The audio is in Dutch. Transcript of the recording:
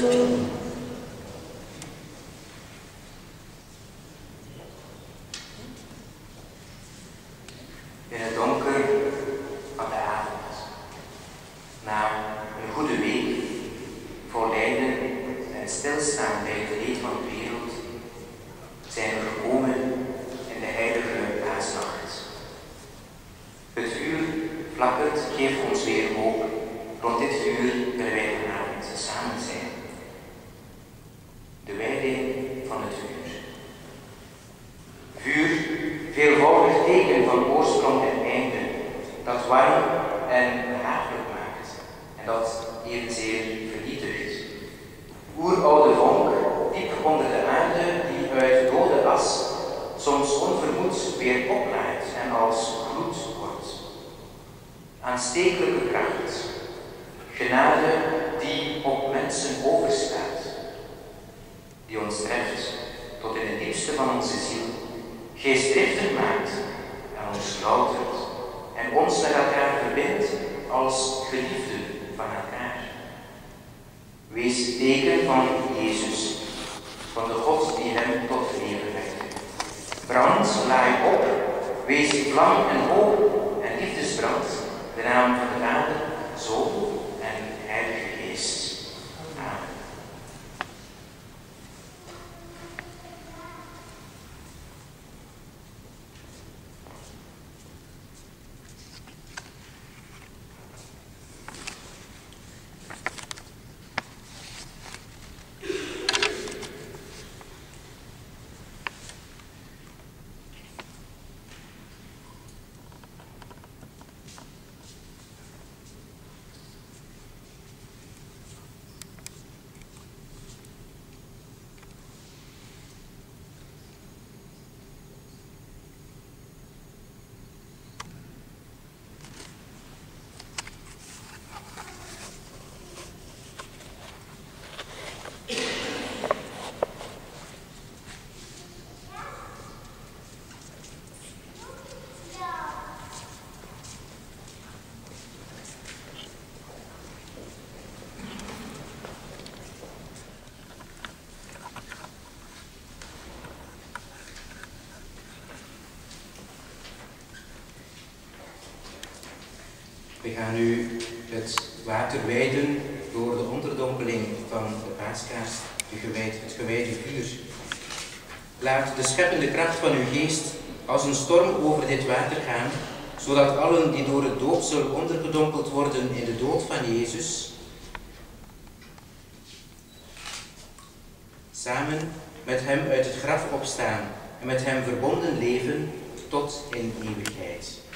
In het donker van de avond, na een goede week vol lijden en stilstaan bij het leed van de wereld, zijn we gekomen in de heilige paasnacht. Het vuur flakkert geeft ons weer hoop. Rond dit vuur willen wij vanavond samen zijn. De wijding van het vuur. Vuur, veelvoudig teken van oorsprong en einde, dat warm en behagelijk maakt en dat evenzeer vernietigt. Oeroude vonk, diep onder de aarde, die uit dode as soms onvermoeds weer oplaait en als gloed wordt. Aanstekelijke kracht, genade die op mensen overstaat, die ons treft tot in het diepste van onze ziel, geestdriftig maakt en ons loutert en ons met elkaar verbindt als geliefden van elkaar. Wees teken van Jezus, van de God die hem tot leven wekte. Brand, laai op, wees vlam en hoop en liefdesbrand, de naam van de Vader, Zoon en Heilige Geest. Amen. We gaan nu het water wijden door de onderdompeling van de paaskaars, het gewijde vuur. Laat de scheppende kracht van uw geest als een storm over dit water gaan, zodat allen die door het doopsel ondergedompeld worden in de dood van Jezus, samen met Hem uit het graf opstaan en met Hem verbonden leven tot in eeuwigheid.